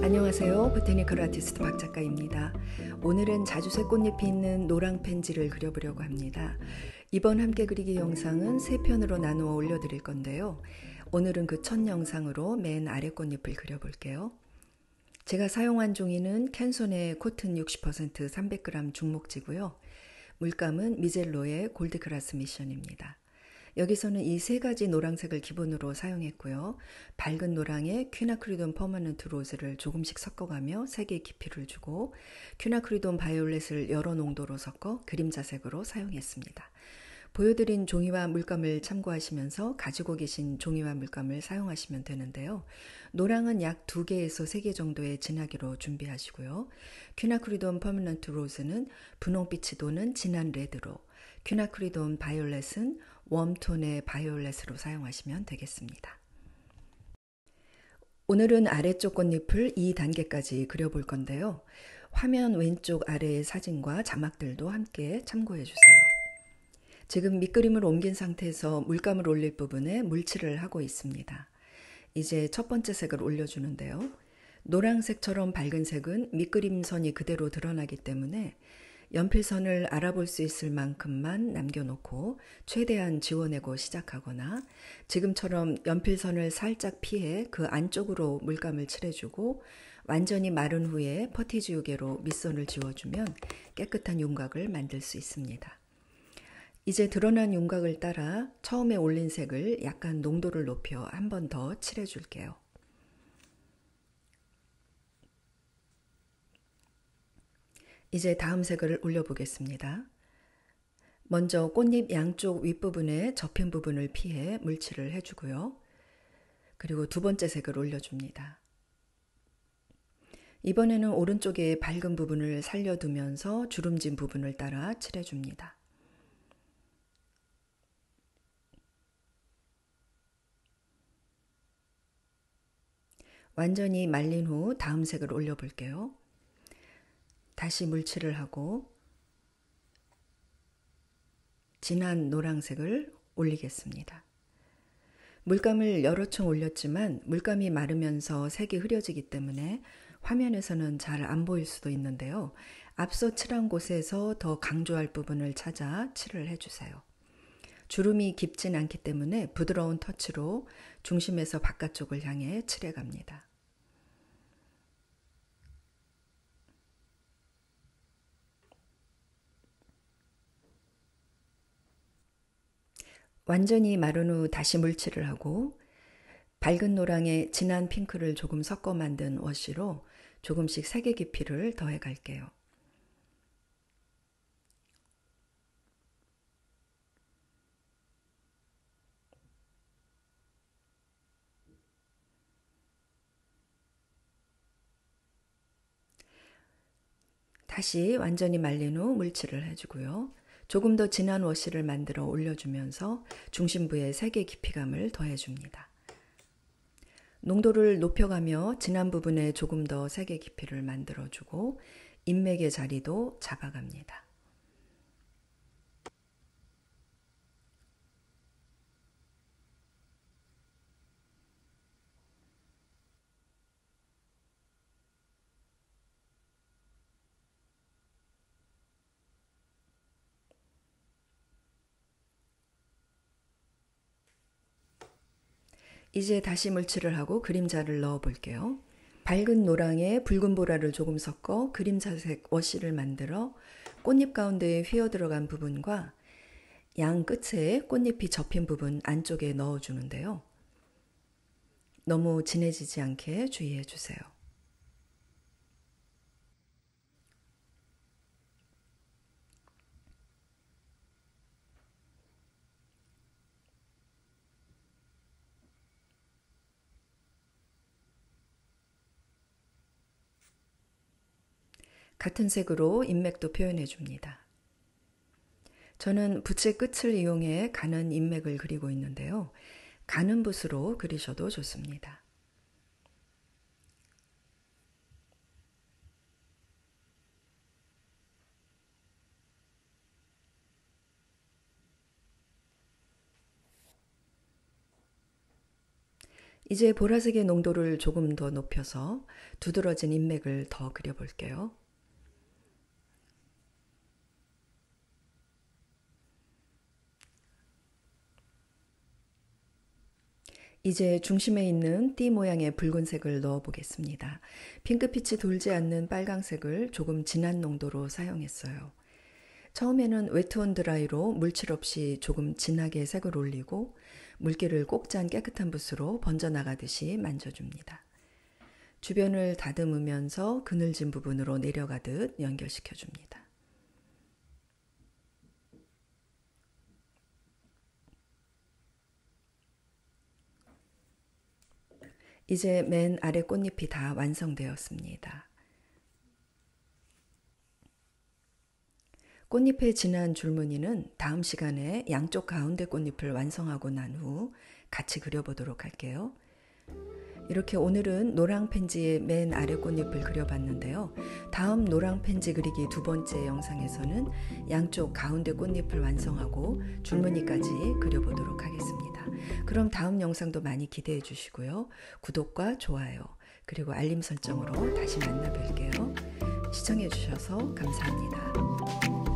안녕하세요. 보테니컬 아티스트 박 작가입니다. 오늘은 자주색 꽃잎이 있는 노랑 펜지를 그려보려고 합니다. 이번 함께 그리기 영상은 세 편으로 나누어 올려드릴 건데요. 오늘은 그 첫 영상으로 맨 아래 꽃잎을 그려볼게요. 제가 사용한 종이는 캔손의 코튼 60% 300g 중목지고요. 물감은 미젤로의 골드크라스 미션입니다. 여기서는 이 세 가지 노란색을 기본으로 사용했고요. 밝은 노랑에 quinacridone permanent rose를 조금씩 섞어가며 색의 깊이를 주고 quinacridone violet을 여러 농도로 섞어 그림자색으로 사용했습니다. 보여드린 종이와 물감을 참고하시면서 가지고 계신 종이와 물감을 사용하시면 되는데요. 노랑은 약 2개에서 3개 정도의 진하기로 준비하시고요. quinacridone permanent rose는 분홍빛이 도는 진한 red로, quinacridone violet은 웜톤의 바이올렛으로 사용하시면 되겠습니다. 오늘은 아래쪽 꽃잎을 2단계까지 그려볼 건데요. 화면 왼쪽 아래의 사진과 자막들도 함께 참고해 주세요. 지금 밑그림을 옮긴 상태에서 물감을 올릴 부분에 물칠을 하고 있습니다. 이제 첫 번째 색을 올려주는데요. 노란색처럼 밝은 색은 밑그림 선이 그대로 드러나기 때문에 연필선을 알아볼 수 있을 만큼만 남겨놓고 최대한 지워내고 시작하거나 지금처럼 연필선을 살짝 피해 그 안쪽으로 물감을 칠해주고 완전히 마른 후에 퍼티지우개로 밑선을 지워주면 깨끗한 윤곽을 만들 수 있습니다. 이제 드러난 윤곽을 따라 처음에 올린 색을 약간 농도를 높여 한 번 더 칠해줄게요. 이제 다음 색을 올려보겠습니다. 먼저 꽃잎 양쪽 윗부분에 접힌 부분을 피해 물칠을 해주고요. 그리고 두 번째 색을 올려줍니다. 이번에는 오른쪽에 밝은 부분을 살려두면서 주름진 부분을 따라 칠해줍니다. 완전히 말린 후 다음 색을 올려볼게요. 다시 물칠을 하고 진한 노란색을 올리겠습니다. 물감을 여러 층 올렸지만 물감이 마르면서 색이 흐려지기 때문에 화면에서는 잘 안 보일 수도 있는데요. 앞서 칠한 곳에서 더 강조할 부분을 찾아 칠을 해주세요. 주름이 깊진 않기 때문에 부드러운 터치로 중심에서 바깥쪽을 향해 칠해 갑니다. 완전히 마른 후 다시 물칠을 하고 밝은 노랑에 진한 핑크를 조금 섞어 만든 워시로 조금씩 색의 깊이를 더해 갈게요. 다시 완전히 말린 후 물칠을 해주고요. 조금 더 진한 워시를 만들어 올려주면서 중심부에 색의 깊이감을 더해줍니다. 농도를 높여가며 진한 부분에 조금 더 색의 깊이를 만들어주고 인맥의 자리도 잡아갑니다. 이제 다시 물칠을 하고 그림자를 넣어 볼게요. 밝은 노랑에 붉은 보라를 조금 섞어 그림자색 워시를 만들어 꽃잎 가운데에 휘어 들어간 부분과 양 끝에 꽃잎이 접힌 부분 안쪽에 넣어 주는데요. 너무 진해지지 않게 주의해 주세요. 같은 색으로 인맥도 표현해 줍니다. 저는 붓의 끝을 이용해 가는 인맥을 그리고 있는데요. 가는 붓으로 그리셔도 좋습니다. 이제 보라색의 농도를 조금 더 높여서 두드러진 인맥을 더 그려볼게요. 이제 중심에 있는 띠 모양의 붉은색을 넣어 보겠습니다. 핑크빛이 돌지 않는 빨강색을 조금 진한 농도로 사용했어요. 처음에는 웨트온 드라이로 물칠 없이 조금 진하게 색을 올리고 물기를 꼭잔 깨끗한 붓으로 번져나가듯이 만져줍니다. 주변을 다듬으면서 그늘진 부분으로 내려가듯 연결시켜 줍니다. 이제 맨 아래 꽃잎이 다 완성되었습니다. 꽃잎의 진한 줄무늬는 다음 시간에 양쪽 가운데 꽃잎을 완성하고 난 후 같이 그려보도록 할게요. 이렇게 오늘은 노랑 펜지의 맨 아래 꽃잎을 그려봤는데요. 다음 노랑 펜지 그리기 두 번째 영상에서는 양쪽 가운데 꽃잎을 완성하고 줄무늬까지 그려보도록 하겠습니다. 그럼 다음 영상도 많이 기대해 주시고요. 구독과 좋아요, 그리고 알림 설정으로 다시 만나 뵐게요. 시청해 주셔서 감사합니다.